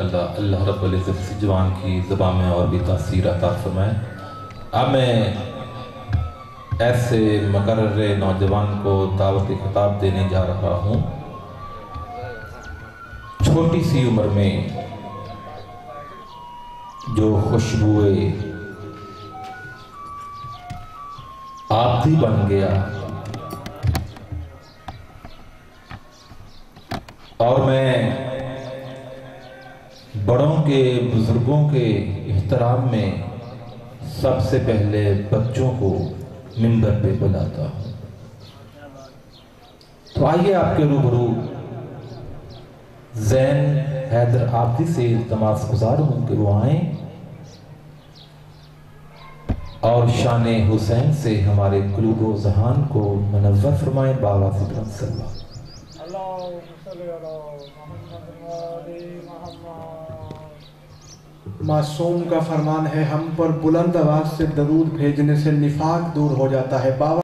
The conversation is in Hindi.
अल्लाह अल्लाह जवान की ज़बान में और भी तासीर अता फरमाए। अब मैं ऐसे मकर्र नौजवान को दावत खिताब देने जा रहा हूँ। छोटी सी उम्र में जो खुशबुए आदि बन गया और मैं बड़ों के, बुज़ुर्गों के एहतराम में सबसे पहले बच्चों को मिंबर पे बुलाता हूँ। तो आइए आपके रूबरू जैन हैदर आबदी से तमास गुजार हूँ कि वो आए और शान हुसैन से हमारे कुलूब जहान को मनवर फरमाए, बाबा सल्लल्लाहु मासूम का फरमान है, हम पर बुलंद आवाज़ से दरूद भेजने से निफाक दूर हो जाता है। बाबा